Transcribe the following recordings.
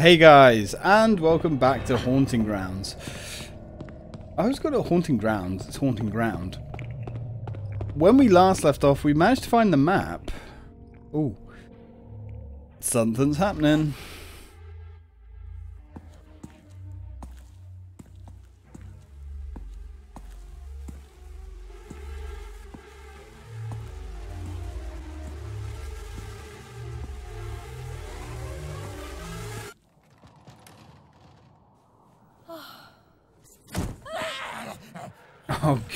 Hey guys, and welcome back to Haunting Grounds. I was got a Haunting Grounds, it's Haunting Ground. When we last left off, we managed to find the map. Oh, something's happening.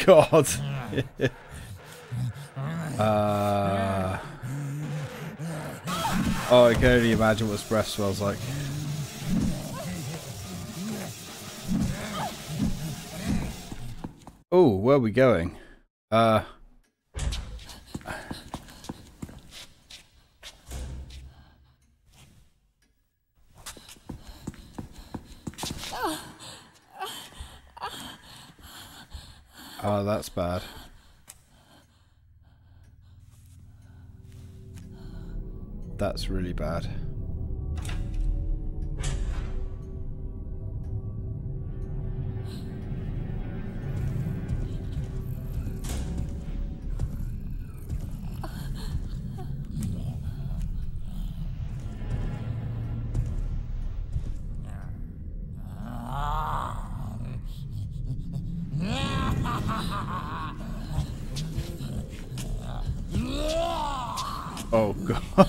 God. uh, oh, I can only imagine what his breath smells like. Oh, where are we going? Uh. Oh, that's bad. That's really bad.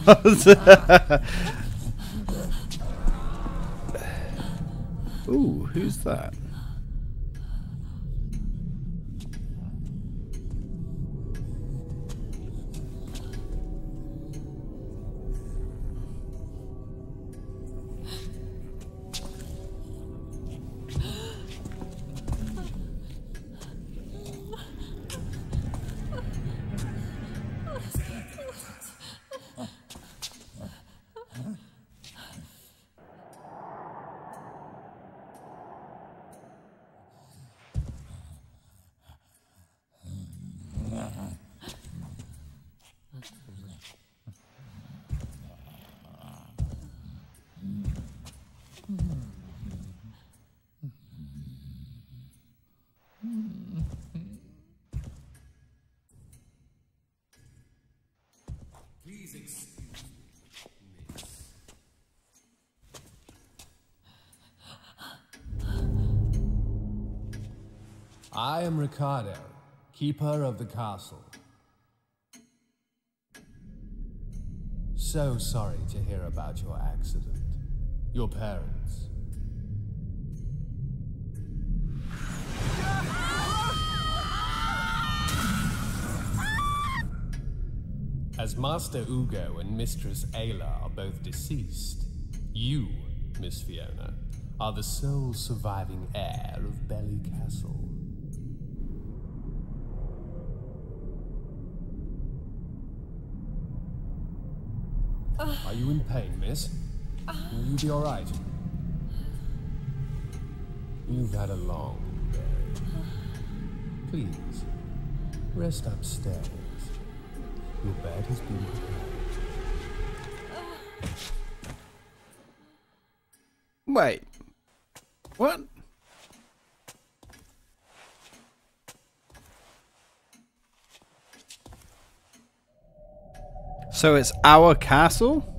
God. Ooh, who's that? I am Riccardo, keeper of the castle. So sorry to hear about your accident. Your parents. As Master Ugo and Mistress Ayla are both deceased, you, Miss Fiona, are the sole surviving heir of Belli Castle. Ah. Are you in pain, miss? Will you be alright? You've had a long day. Please, rest upstairs. Your bed has been prepared. Wait. What? So it's our castle?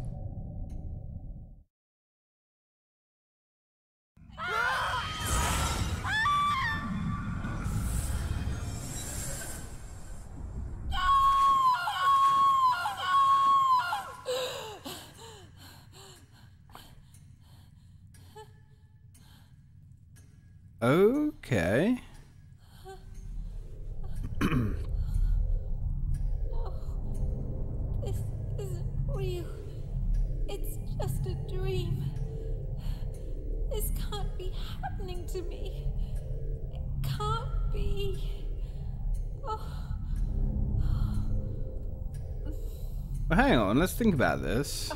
Well, hang on, let's think about this.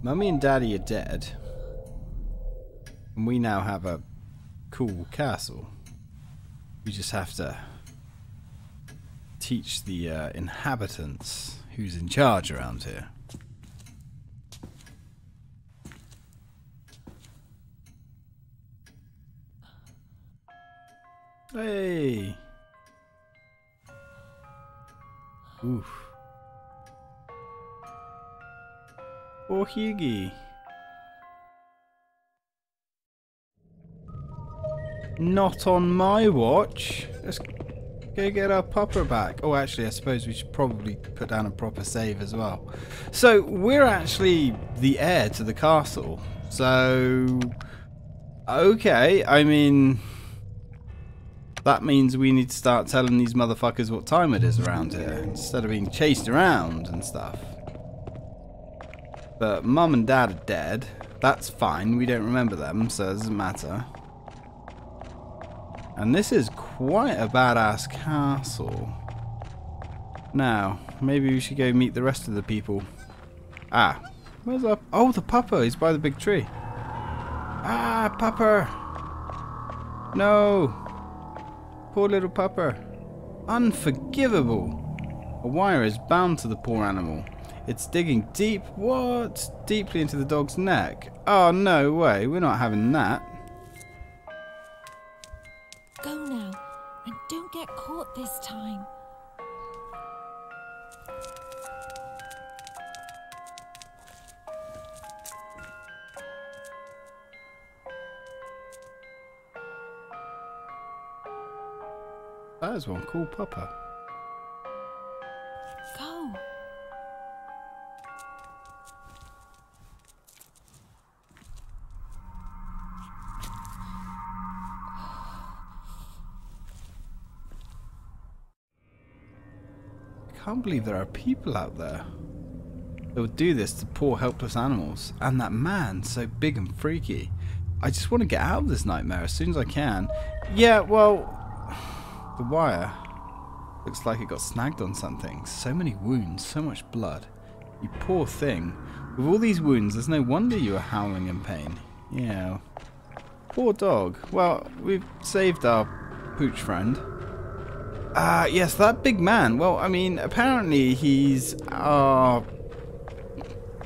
Mummy and Daddy are dead. And we now have a cool castle. We just have to teach the uh, inhabitants who's in charge around here. Hey! Oof. Oh, Hughie. Not on my watch. Let's go get our pupper back. Oh, actually, I suppose we should probably put down a proper save as well. So, we're actually the heir to the castle. So, okay, I mean, that means we need to start telling these motherfuckers what time it is around here, instead of being chased around and stuff. But mum and dad are dead. That's fine, we don't remember them, so it doesn't matter. And this is quite a badass castle. Now, maybe we should go meet the rest of the people. Ah, where's up? Oh, the papa, He's by the big tree. Ah, papa! No. Poor little pupper. Unforgivable. A wire is bound to the poor animal. It's digging deep, what? Deeply into the dog's neck. Oh, no way. We're not having that. That is one cool pupper. Go. I can't believe there are people out there that would do this to poor helpless animals. And that man, so big and freaky. I just want to get out of this nightmare as soon as I can. Yeah, well, the wire looks like it got snagged on something. So many wounds, so much blood. You poor thing. With all these wounds, there's no wonder you are howling in pain. Yeah. Poor dog. Well, we've saved our pooch friend. Ah, yes, that big man. Well, I mean, apparently he's our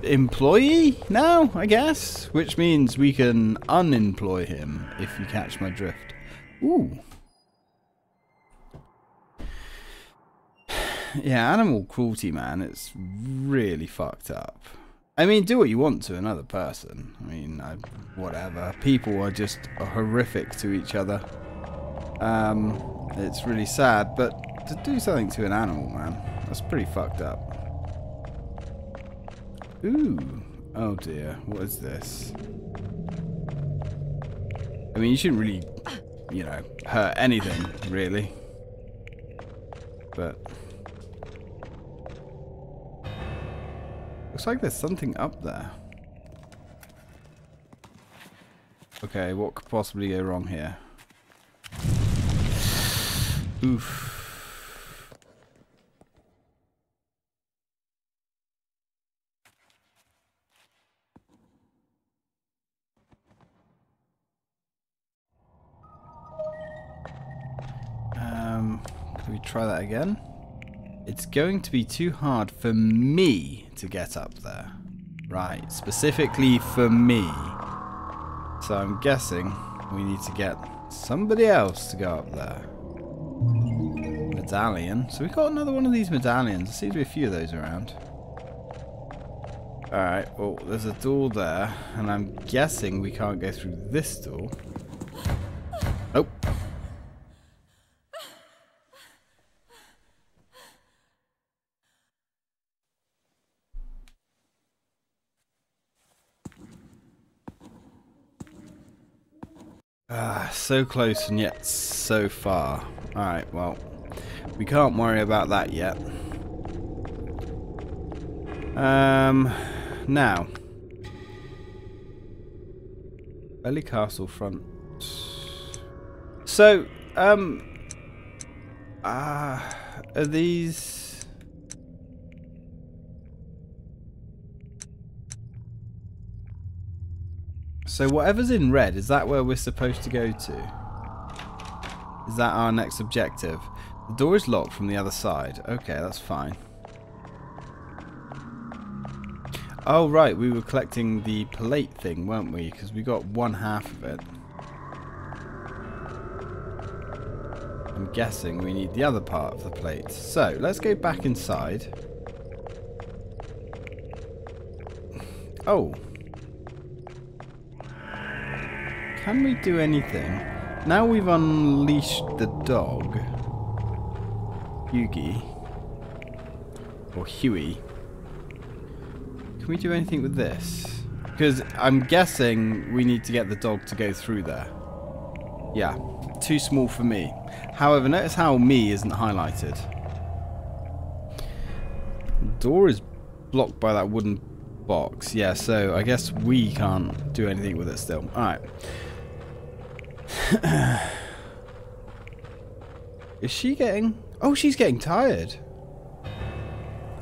employee now, I guess, which means we can unemploy him if you catch my drift. Ooh. Yeah, animal cruelty, man, it's really fucked up. I mean, do what you want to another person. I mean, I, whatever. People are just horrific to each other. Um, it's really sad, but to do something to an animal, man, that's pretty fucked up. Ooh. Oh dear, what is this? I mean, you shouldn't really, you know, hurt anything, really. But... Looks like there's something up there. Okay, what could possibly go wrong here? Oof. Um, we try that again? It's going to be too hard for me to get up there. Right, specifically for me. So I'm guessing we need to get somebody else to go up there. Medallion. So we've got another one of these medallions. There seems to be a few of those around. Alright, well, there's a door there, and I'm guessing we can't go through this door. Oh. Ah, so close and yet so far. Alright, well, we can't worry about that yet. Um, now. Belli Castle front. So, um, ah, uh, are these... So whatever's in red, is that where we're supposed to go to? Is that our next objective? The door is locked from the other side. Okay, that's fine. Oh, right, we were collecting the plate thing, weren't we? Because we got one half of it. I'm guessing we need the other part of the plate. So, let's go back inside. Oh. Can we do anything? Now we've unleashed the dog. Yugi. Or Huey. Can we do anything with this? Because I'm guessing we need to get the dog to go through there. Yeah, too small for me. However, notice how me isn't highlighted. The door is blocked by that wooden box. Yeah, so I guess we can't do anything with it still. Alright. is she getting... Oh, she's getting tired.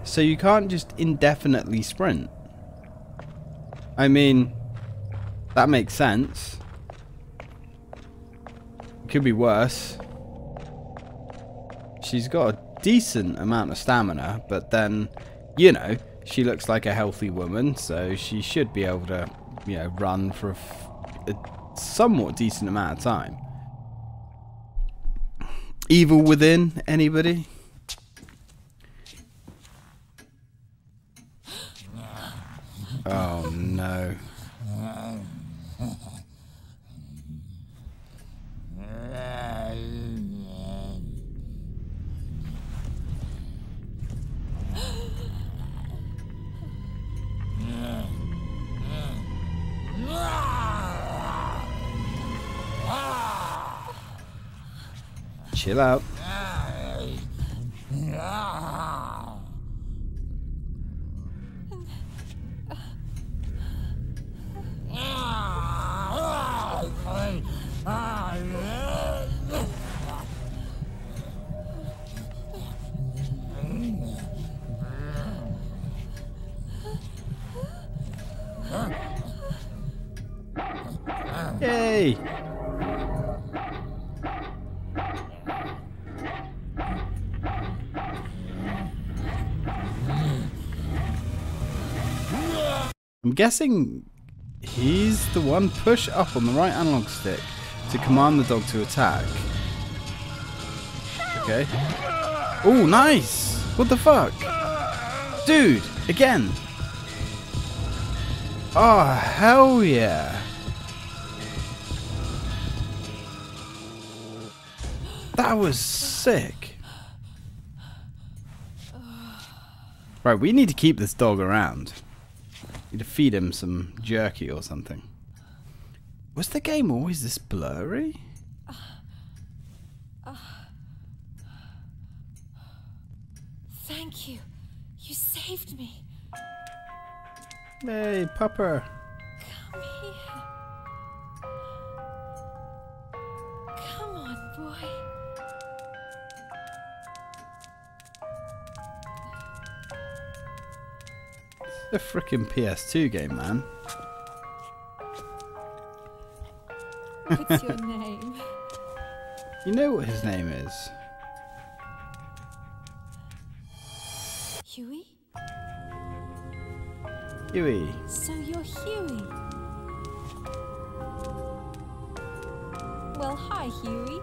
So you can't just indefinitely sprint. I mean, that makes sense. Could be worse. She's got a decent amount of stamina, but then, you know, she looks like a healthy woman, so she should be able to, you know, run for a, somewhat decent amount of time. Evil within, anybody? Oh no. Chill out. Guessing he's the one push up on the right analog stick to command the dog to attack. Okay. Oh, nice! What the fuck? Dude, again! Oh, hell yeah! That was sick. Right, we need to keep this dog around. Need to feed him some jerky or something. Was the game always this blurry? Thank you. You saved me. Hey, pupper. Come here. Come on, boy. The freaking PS2 game, man. What's your name? You know what his name is? Huey? Huey. So you're Huey. Well, hi, Huey.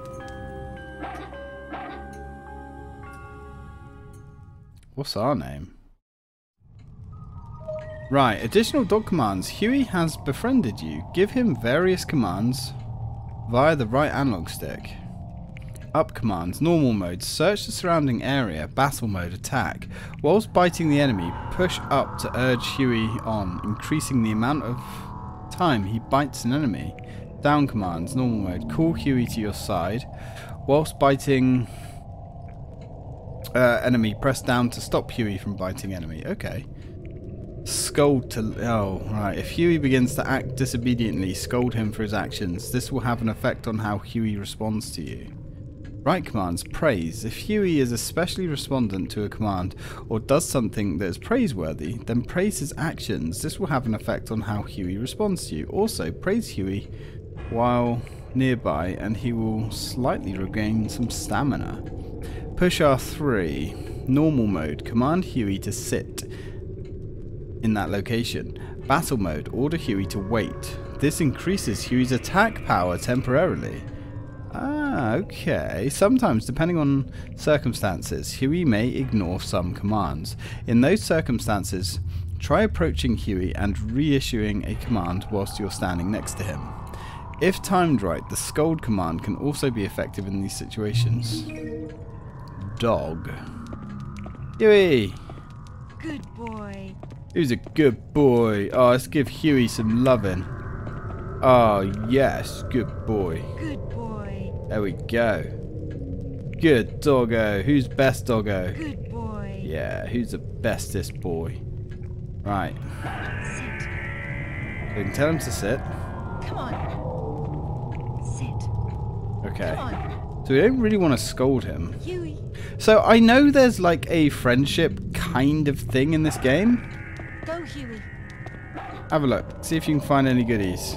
What's our name? Right, additional dog commands. Huey has befriended you. Give him various commands via the right analog stick. Up commands, normal mode, search the surrounding area, battle mode, attack. Whilst biting the enemy, push up to urge Huey on, increasing the amount of time he bites an enemy. Down commands, normal mode, call Huey to your side. Whilst biting uh, enemy, press down to stop Huey from biting enemy. Okay. Scold to... Oh, right. If Huey begins to act disobediently, scold him for his actions. This will have an effect on how Huey responds to you. Right commands, praise. If Huey is especially respondent to a command or does something that is praiseworthy, then praise his actions. This will have an effect on how Huey responds to you. Also, praise Huey while nearby and he will slightly regain some stamina. Push R3, normal mode, command Huey to sit in that location. Battle mode, order Huey to wait. This increases Huey's attack power temporarily. Ah, Okay, sometimes, depending on circumstances, Huey may ignore some commands. In those circumstances, try approaching Huey and reissuing a command whilst you're standing next to him. If timed right, the scold command can also be effective in these situations. Dog. Huey! Good boy. Who's a good boy? Oh, let's give Huey some loving. Oh, yes, good boy. Good boy. There we go. Good doggo. Who's best doggo? Good boy. Yeah, who's the bestest boy? Right. Sit. We can tell him to sit. Come on. Sit. Okay. So we don't really want to scold him. Huey. So I know there's like a friendship kind of thing in this game. Huey. Have a look. See if you can find any goodies.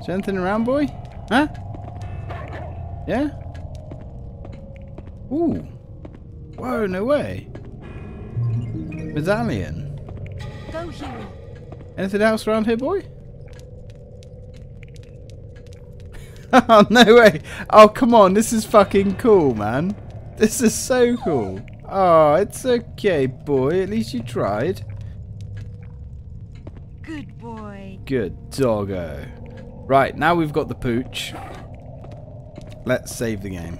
Is there anything around, boy? Huh? Yeah? Ooh. Whoa, no way. Medallion. Go, Huey. Anything else around here, boy? oh, no way. Oh, come on. This is fucking cool, man. This is so cool. Oh, it's okay, boy. At least you tried. Good boy. Good doggo. Right, now we've got the pooch. Let's save the game.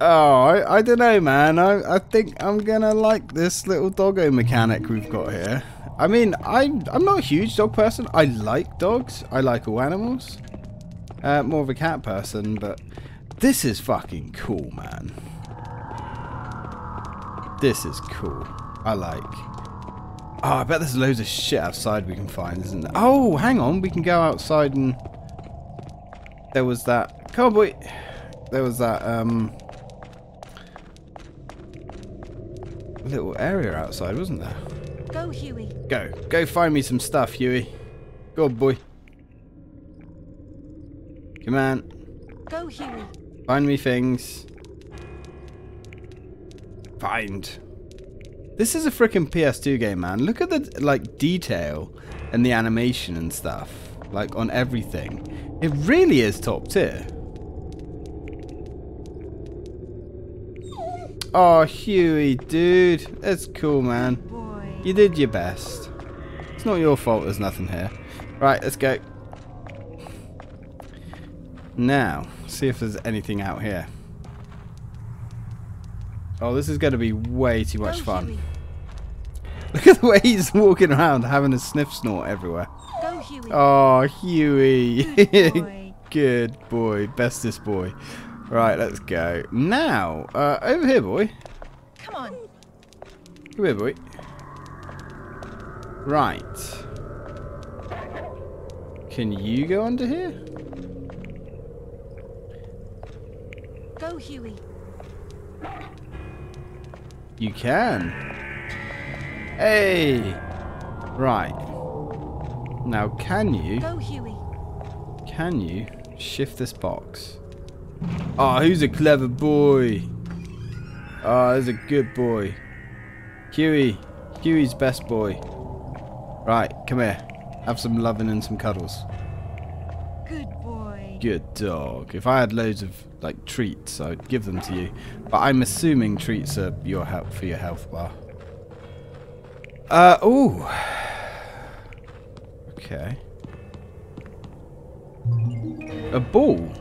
Oh, I, I don't know, man. I, I think I'm going to like this little doggo mechanic we've got here. I mean, I'm, I'm not a huge dog person. I like dogs. I like all animals. Uh, more of a cat person, but this is fucking cool, man. This is cool. I like. Oh, I bet there's loads of shit outside we can find, isn't there? Oh, hang on. We can go outside and... There was that... Come on, boy. There was that, um... Little area outside, wasn't there? Go, Huey. Go. Go find me some stuff, Huey. Go on, boy. Come on. Go, Huey. Find me things. Find. This is a freaking PS2 game, man. Look at the like detail and the animation and stuff, like on everything. It really is top tier. Oh, Huey, dude, that's cool, man. You did your best. It's not your fault. There's nothing here. Right, let's go. Now, see if there's anything out here. Oh, this is going to be way too much Go, fun. Huey. Look at the way he's walking around having a sniff snort everywhere. Go, Huey. Oh, Huey. Good boy. Good boy. Bestest boy. Right, let's go. Now, uh, over here, boy. Come on. Come here, boy. Right. Can you go under here? Go, Huey. You can. Hey! Right. Now, can you, Go, Huey. can you shift this box? Oh, who's a clever boy? Ah, oh, he's a good boy. Huey. Huey's best boy. Right, come here. Have some loving and some cuddles. Good boy. Good dog. If I had loads of like treats, I'd give them to you. But I'm assuming treats are your help for your health bar. Uh ooh. Okay. A ball.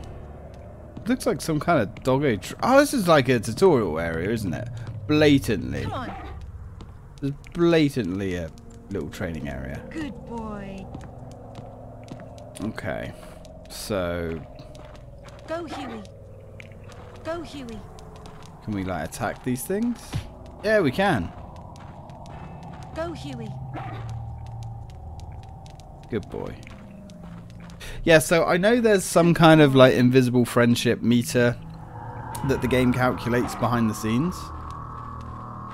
Looks like some kind of doggo. Tr- oh, this is like a tutorial area, isn't it? Blatantly. Come on. There's blatantly a little training area. Good boy. Okay. So, Go, Huey. Go, Huey. can we like attack these things? Yeah, we can. Go, Huey. Good boy. Yeah, so I know there's some kind of like invisible friendship meter that the game calculates behind the scenes.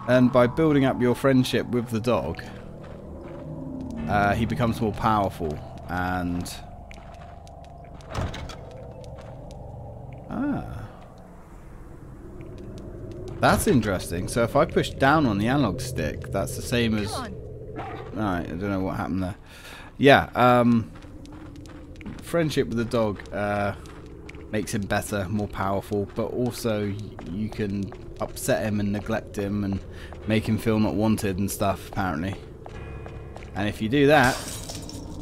And by building up your friendship with the dog, uh, he becomes more powerful and. Ah. That's interesting. So if I push down on the analog stick, that's the same as. Alright, I don't know what happened there. Yeah, um friendship with the dog uh makes him better, more powerful, but also you can upset him and neglect him and make him feel not wanted and stuff, apparently. And if you do that,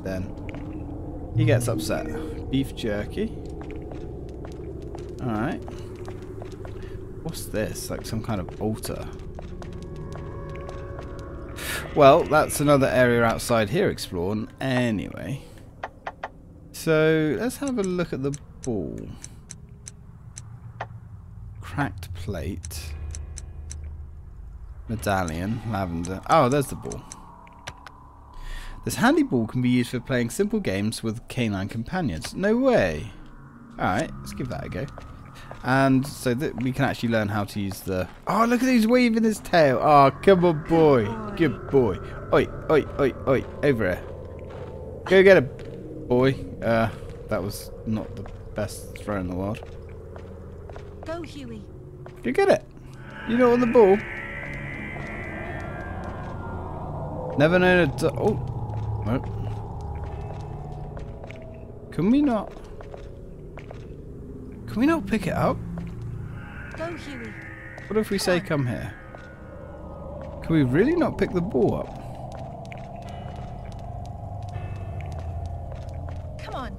then he gets upset. Beef jerky. Alright. What's this? Like some kind of altar. Well, that's another area outside here exploring anyway. So, let's have a look at the ball. Cracked plate. Medallion, lavender. Oh, there's the ball. This handy ball can be used for playing simple games with canine companions. No way. Alright, let's give that a go. And so that we can actually learn how to use the... Oh, look at he's waving his tail. Oh, come on, boy. Good boy. Oi, oi, oi, oi. Over here. Go get it, boy. Uh, that was not the best throw in the world. Go, Huey. Go get it. You know on the ball. Never known a... Oh. Nope. Can we not... Can we not pick it up? Go, Huey. What if we say come here? Can we really not pick the ball up? Come on.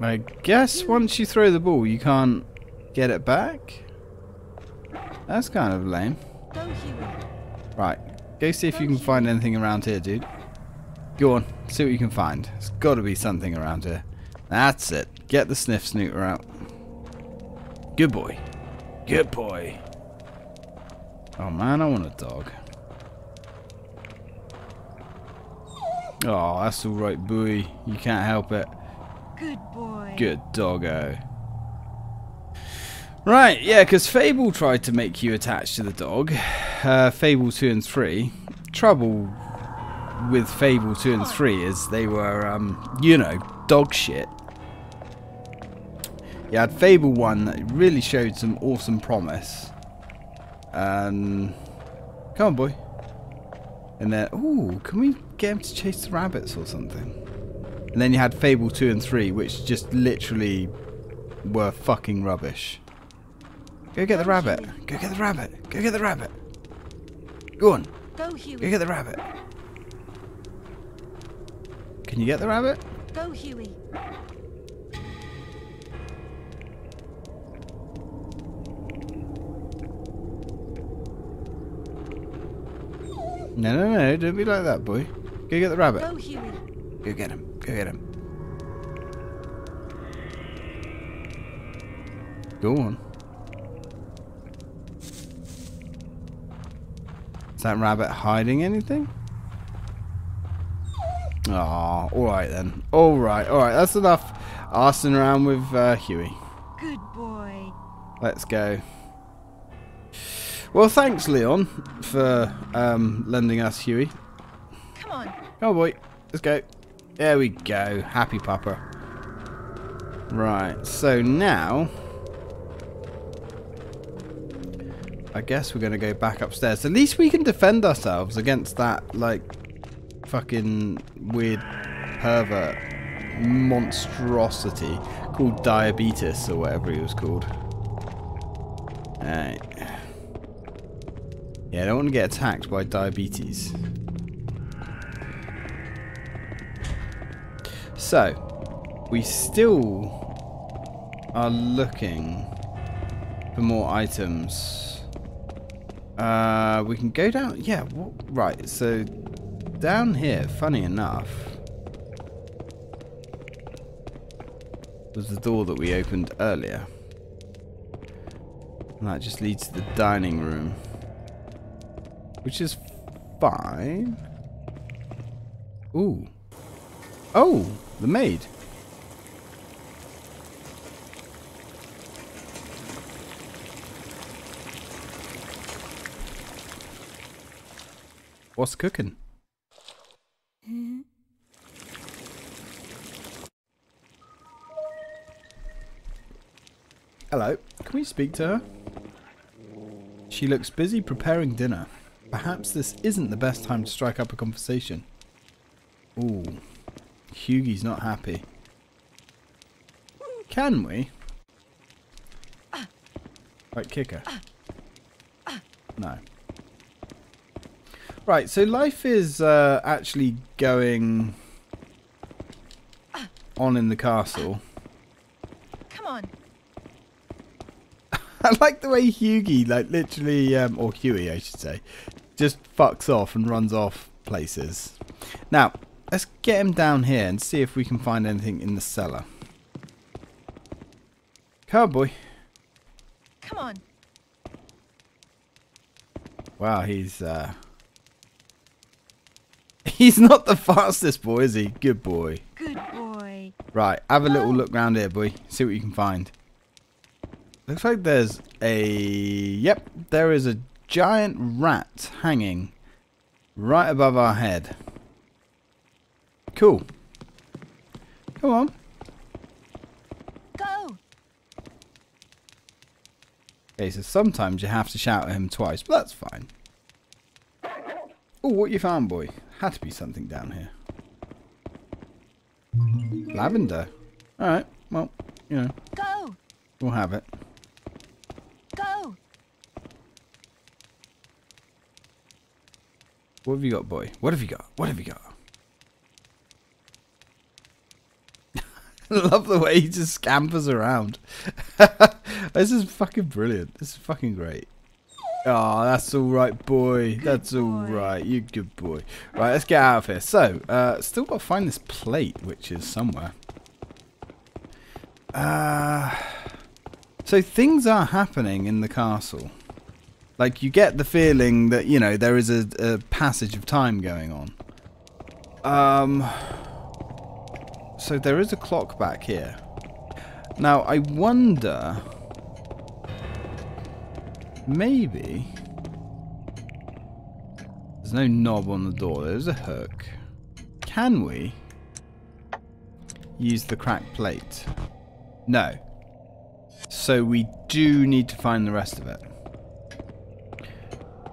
I guess once you throw the ball, you can't get it back? That's kind of lame. Go, Huey. Right, go see if you can find anything around here, dude. Go on, see what you can find. There's got to be something around here. That's it. Get the sniff snooter out. Good boy. Good boy. Oh man, I want a dog. Oh, that's alright, boy. You can't help it. Good boy. Good doggo. Right, yeah, because Fable tried to make you attached to the dog. Uh, Fable 2 and 3. Trouble with Fable 2 and 3 is they were, um, you know, dog shit. You had Fable 1 that really showed some awesome promise. Um, come on, boy. And then, ooh, can we get him to chase the rabbits or something? And then you had Fable 2 and 3, which just literally were fucking rubbish. Go get the rabbit. Go get the rabbit. Go get the rabbit. Go on. Go, Go Huey. get the rabbit. Can you get the rabbit? Go, Huey. No, no, no. Don't be like that, boy. Go get the rabbit. Go, Huey. Go get him. Go get him. Go on. Is that rabbit hiding anything? Oh, alright then. Alright, alright. That's enough arsing around with uh, Huey. Good boy. Let's go. Well, thanks, Leon, for um, lending us Huey. Come on. Oh boy, let's go. There we go. Happy pupper. Right, so now... I guess we're going to go back upstairs. At least we can defend ourselves against that, like, fucking weird pervert monstrosity called Diabetes or whatever he was called. Alright. Yeah, I don't want to get attacked by diabetes. So, we still are looking for more items. Uh, we can go down. Yeah, right. So, down here, funny enough, was the door that we opened earlier. And that just leads to the dining room. Which is fine. Ooh. Oh, the maid. What's cooking? Hello. Can we speak to her? She looks busy preparing dinner. perhaps this isn't the best time to strike up a conversation. Ooh, Hughie's not happy. Can we? Right, kick her. No. Right, so life is uh, actually going on in the castle. Come on. I like the way Hughie, like literally, um, or Huey, I should say, just fucks off and runs off places. Now, let's get him down here and see if we can find anything in the cellar. Cowboy. Come on. Wow, he's uh He's not the fastest boy, is he? Good boy. Good boy. Right, have a little look round here, boy. See what you can find. Looks like there's a yep, there is a giant rat hanging right above our head. Cool. Come on. Go. Okay, so sometimes you have to shout at him twice, but that's fine. Oh, what you found, boy? Had to be something down here. Lavender. Alright, well, you know, Go. we'll have it. Go. What have you got, boy? What have you got? What have you got? I love the way he just scampers around. this is fucking brilliant. This is fucking great. Oh, that's all right, boy. that's all boy. right. You good boy. Right, let's get out of here. So, uh, still got to find this plate, which is somewhere. Uh, so things are happening in the castle. Like you get the feeling that you know there is a, a passage of time going on. Um. So there is a clock back here. Now I wonder. Maybe. There's no knob on the door. There's a hook. Can we use the cracked plate? No. So we do need to find the rest of it.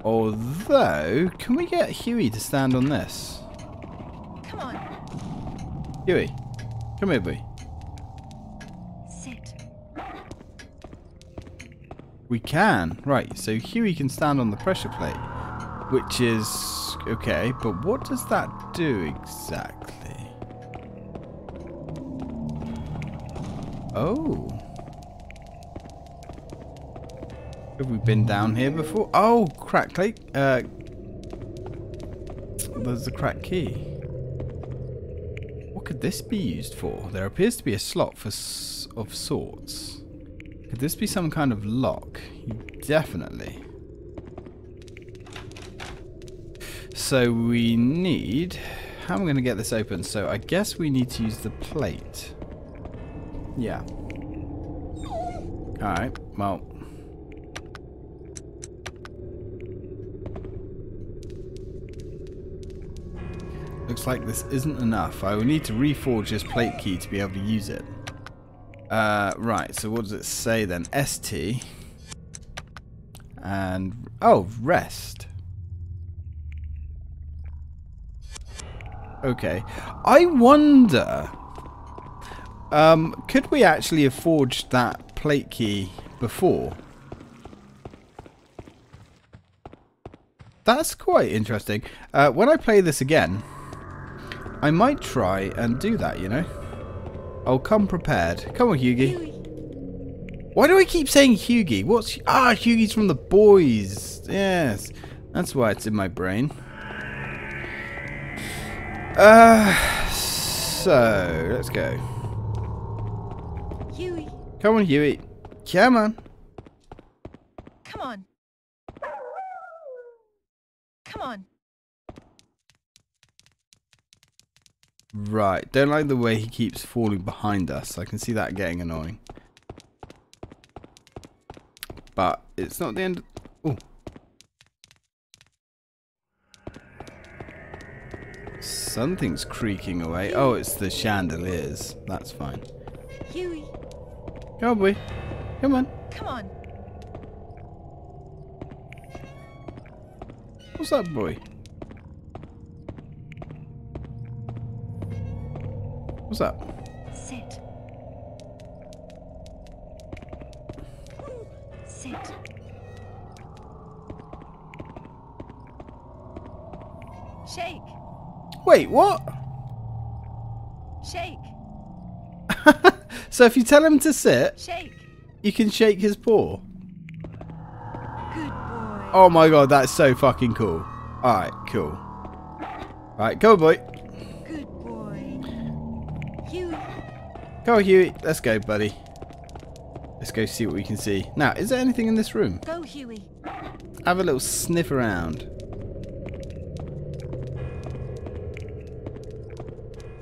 Although, can we get Huey to stand on this? Come on. Huey, come here, boy. We can. Right, so Huey can stand on the pressure plate. Which is... Okay, but what does that do exactly? Oh. Have we been down here before? Oh, crack plate. Uh, there's the crack key. What could this be used for? There appears to be a slot for of sorts. Could this be some kind of lock? You Definitely. So we need... How am I going to get this open? So I guess we need to use the plate. Yeah. Alright, well... Looks like this isn't enough. I will need to reforge this plate key to be able to use it. Uh, right, so what does it say then? ST. And, oh, rest. Okay. I wonder, um, could we actually have forged that plate key before? That's quite interesting. Uh, when I play this again, I might try and do that, you know? I'll come prepared. Come on, Hughie. Why do I keep saying Hughie? What's... Ah, Hughie's from the boys. Yes. That's why it's in my brain. Uh, so, let's go. Huey. Come on, Huey. Come on. Come on. Come on. Right. Don't like the way he keeps falling behind us. I can see that getting annoying. But it's not the end. Oh. Something's creaking away. Oh, it's the chandeliers. That's fine. Huey. Come on, boy. Come on. Come on. What's that, boy? What's that? Sit. Sit. Shake. Wait, what? Shake. So if you tell him to sit, Shake. you can shake his paw. Good boy. Oh my god, that's so fucking cool. Alright, cool. Alright, go boy. Go Hewie. Let's go, buddy. Let's go see what we can see. Now, is there anything in this room? Go, Hewie. Have a little sniff around.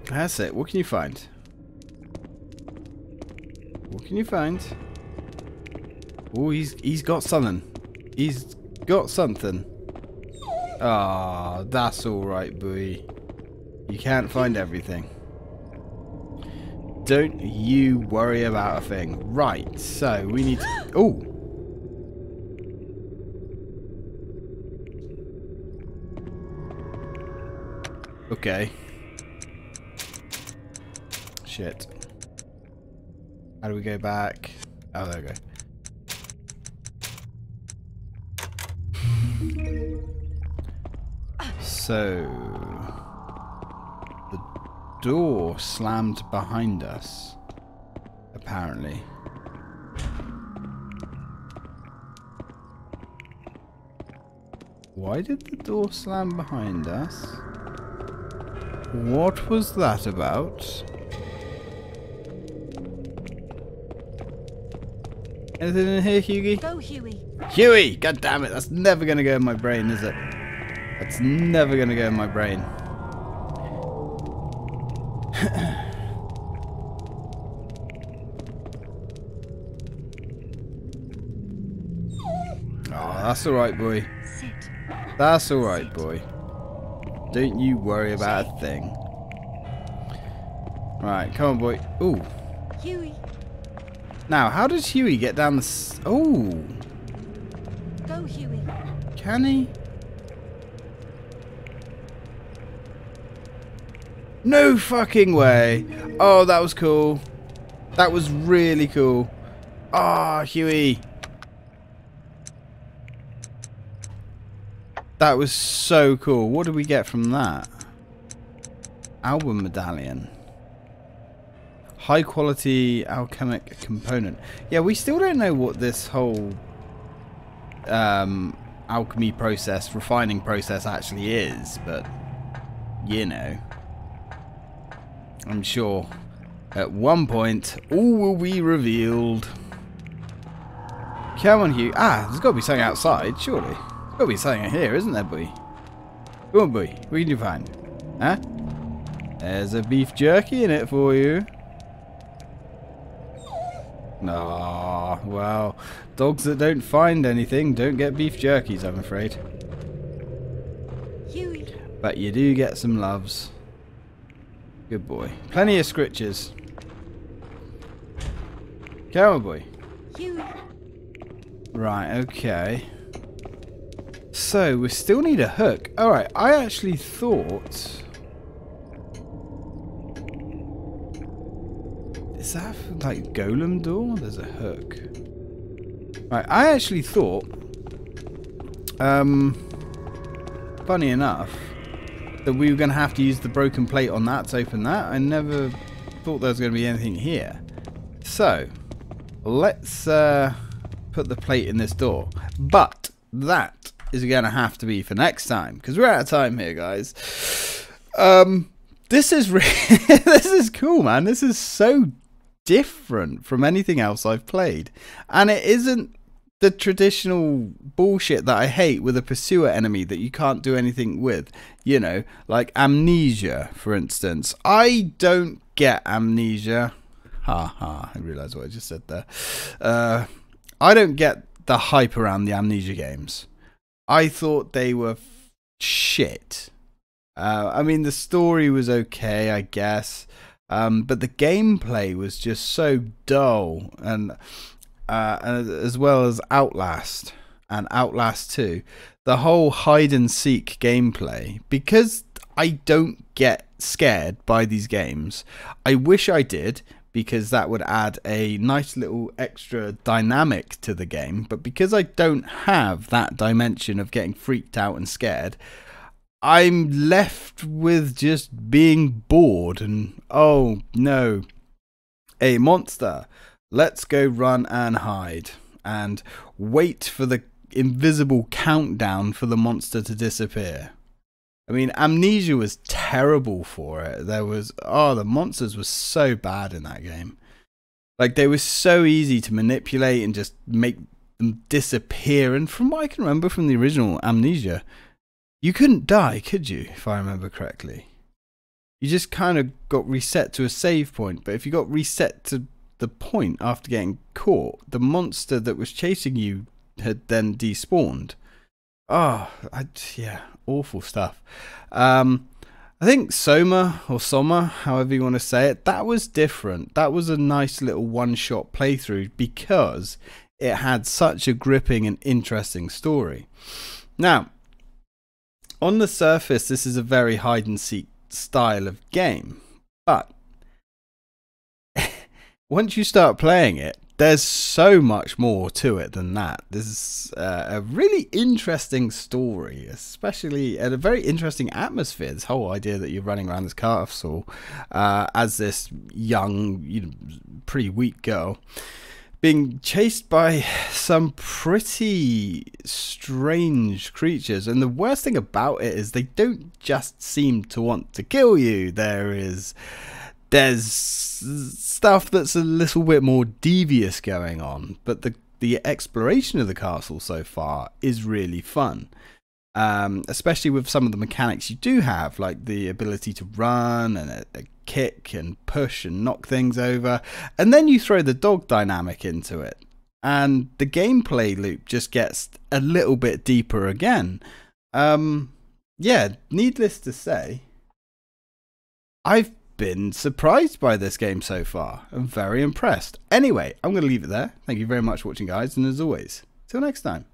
That's it. What can you find? What can you find? Oh, he's he's got something. He's got something. Ah, that's all right, boy. You can't find everything. Don't you worry about a thing. Right, so we need to... Oh! Okay. Shit. How do we go back? Oh, there we go. So... Door slammed behind us. Apparently. Why did the door slam behind us? What was that about? Anything in here, Hughie? Go, Hewie. Hewie! God damn it, that's never gonna go in my brain, is it? That's never gonna go in my brain. oh, that's alright, boy. That's alright, boy. Don't you worry about a thing. Right, come on, boy. Ooh. Hewie. Now, how does Hewie get down the... S oh, Go, Hewie. can he? No fucking way. Oh, that was cool. That was really cool. Ah, Hewie. That was so cool. What did we get from that? Album medallion. High quality alchemic component. Yeah, we still don't know what this whole um, alchemy process, refining process actually is, but you know. I'm sure at one point all will be revealed. Come on, Hugh. Ah, there's got to be something outside, surely. There's got to be something here, isn't there, boy? Come on, boy. What can you find? Huh? There's a beef jerky in it for you. Ah, well, dogs that don't find anything don't get beef jerkies, I'm afraid. Hewie. But you do get some loves. Good boy. Plenty of scritches. Come on, boy. Hewie. Right, okay. So, we still need a hook. Alright, I actually thought... Is that like golem door? There's a hook. Right, I actually thought... Um... Funny enough, that we were going to have to use the broken plate on that to open that. I never thought there was going to be anything here. So, let's uh, put the plate in this door. But that is going to have to be for next time because we're out of time here, guys. Um, this is this is cool, man. This is so different from anything else I've played, and it isn't the traditional bullshit that I hate with a pursuer enemy that you can't do anything with. You know, like amnesia, for instance. I don't get amnesia. Ha ha, I realise what I just said there. Uh, I don't get the hype around the amnesia games. I thought they were shit. Uh, I mean, the story was okay, I guess. Um, but the gameplay was just so dull and uh, as well as Outlast. and Outlast 2, the whole hide and seek gameplay, because I don't get scared by these games, I wish I did because that would add a nice little extra dynamic to the game. But because I don't have that dimension of getting freaked out and scared, I'm left with just being bored and oh no, a monster. Let's go run and hide and wait for the invisible countdown for the monster to disappear. I mean, Amnesia was terrible for it. There was, oh, the monsters were so bad in that game. Like, they were so easy to manipulate and just make them disappear. And from what I can remember from the original Amnesia, you couldn't die, could you, if I remember correctly? You just kind of got reset to a save point. But if you got reset to the point after getting caught, the monster that was chasing you had then despawned. Oh, I, yeah, awful stuff. Um, I think Soma or Soma, however you want to say it, that was different. That was a nice little one-shot playthrough because it had such a gripping and interesting story. Now, on the surface, this is a very hide and seek style of game, but once you start playing it, there's so much more to it than that. There's uh, a really interesting story, especially at a very interesting atmosphere. This whole idea that you're running around this castle uh, as this young, you know, pretty weak girl being chased by some pretty strange creatures. And the worst thing about it is they don't just seem to want to kill you. There is there's stuff that's a little bit more devious going on, but the the exploration of the castle so far is really fun. Um, especially with some of the mechanics you do have, like the ability to run and a, a kick and push and knock things over, and then you throw the dog dynamic into it, and the gameplay loop just gets a little bit deeper again. Um, yeah, needless to say, I've been surprised by this game so far. I'm very impressed. Anyway, I'm going to leave it there. Thank you very much for watching, guys, and as always, till next time.